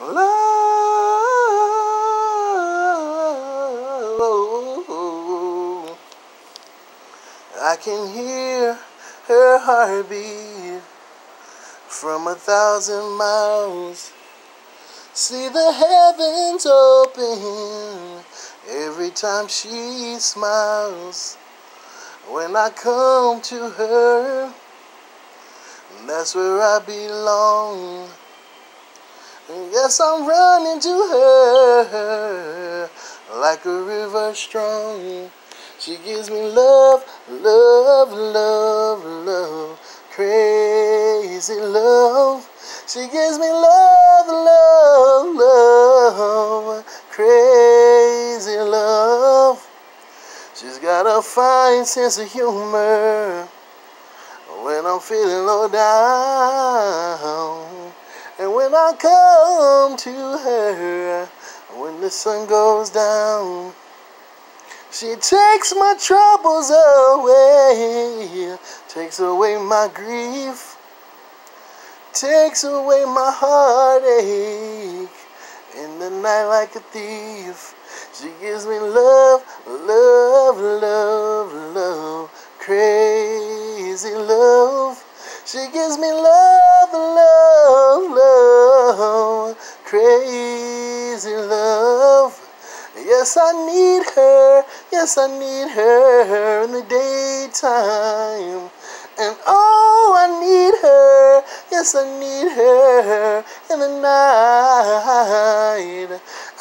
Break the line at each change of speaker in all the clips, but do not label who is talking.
love. I can hear her heartbeat from a thousand miles. See the heavens open every time she smiles. When I come to her, that's where I belong. Yes, I'm running to her like a river strong. She gives me love, love, love, love, crazy love. She gives me love, love, love, crazy love. She's got a fine sense of humor when I'm feeling low down. When I come to her, when the sun goes down, she takes my troubles away, takes away my grief, takes away my heartache. In the night, like a thief, she gives me love, love, love, love, crazy love. She gives Yes, I need her. Yes, I need her in the daytime. And oh, I need her. Yes, I need her in the night.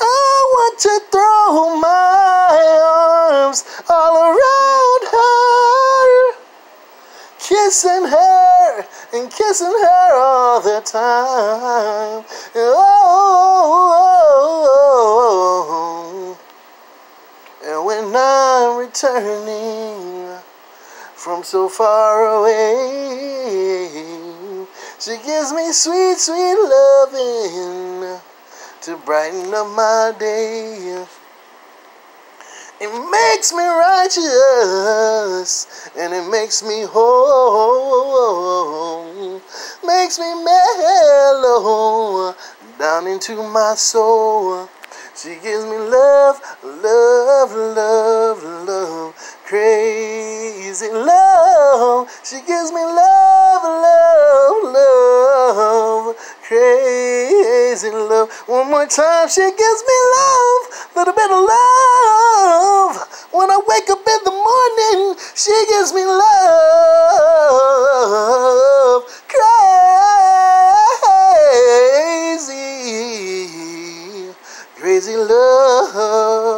I want to throw my arms all around her, kissing her and kissing her all the time. Returning from so far away, she gives me sweet, sweet loving to brighten up my day. It makes me righteous and it makes me whole. Makes me mellow down into my soul. She gives me love, love, love, love, crazy love. She gives me love, love, love, crazy love. One more time, she gives me love, little bit of love. When I wake up in the morning, she gives me love, crazy, crazy love.